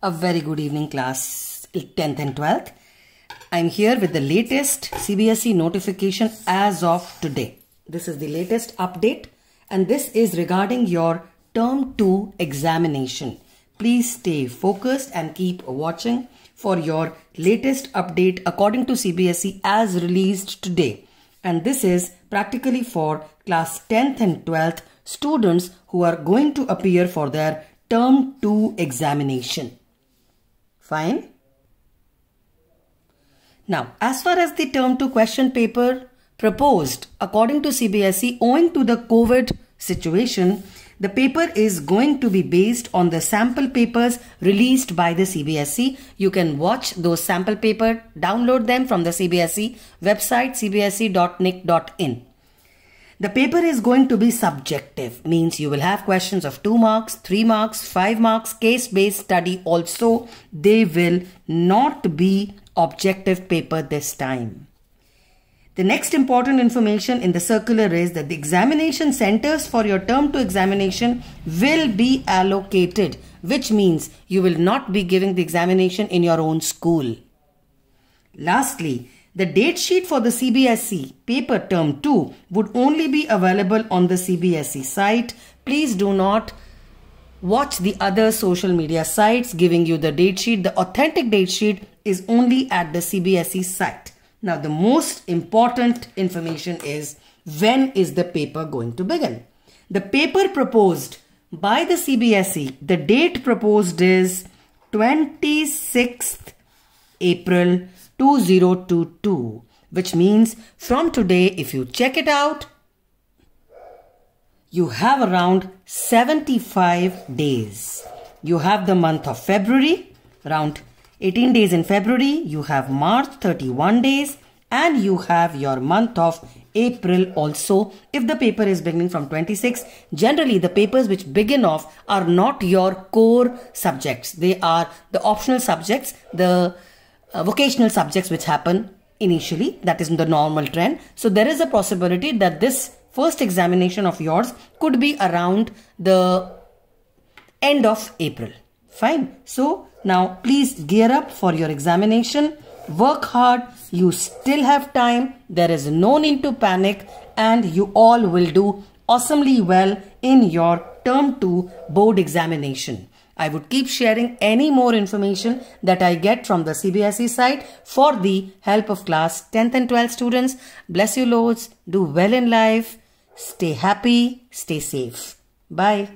A very good evening class 10th and 12th. I'm here with the latest CBSE notification as of today. This is the latest update and this is regarding your term 2 examination. Please stay focused and keep watching for your latest update according to CBSE as released today. And this is practically for class 10th and 12th students who are going to appear for their term 2 examination. Fine. Now, as far as the term 2 question paper proposed according to CBSE, owing to the COVID situation, the paper is going to be based on the sample papers released by the CBSE. You can watch those sample paper, download them from the CBSE website cbse.nic.in. The paper is going to be subjective, means you will have questions of 2 marks, 3 marks, 5 marks, case-based study also. They will not be objective paper this time. The next important information in the circular is that the examination centers for your term 2 examination will be allocated, which means you will not be giving the examination in your own school. Lastly, the date sheet for the CBSE paper term 2 would only be available on the CBSE site. Please do not watch the other social media sites giving you the date sheet. The authentic date sheet is only at the CBSE site. Now the most important information is when is the paper going to begin? The paper proposed by the CBSE, the date proposed is 26th April 2022 which means from today if you check it out you have around 75 days. You have the month of February, around 18 days in February, you have March 31 days and you have your month of April also if the paper is beginning from 26. Generally the papers which begin off are not your core subjects. They are the optional subjects, the uh, vocational subjects which happen initially that is the normal trend. So there is a possibility that this first examination of yours could be around the end of April. Fine. So now please gear up for your examination. Work hard. You still have time. There is no need to panic. And you all will do awesomely well in your term 2 board examination I would keep sharing any more information that I get from the CBSE site for the help of class 10th and 12th students. Bless you loads. Do well in life. Stay happy. Stay safe. Bye.